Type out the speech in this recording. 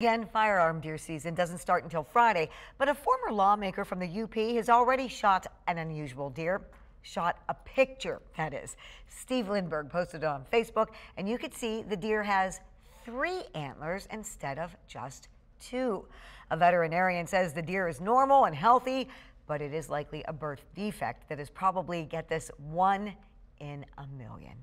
Again, firearm deer season doesn't start until Friday, but a former lawmaker from the UP has already shot an unusual deer. Shot a picture, that is. Steve Lindberg posted it on Facebook, and you could see the deer has three antlers instead of just two. A veterinarian says the deer is normal and healthy, but it is likely a birth defect that is probably, get this, one in a million.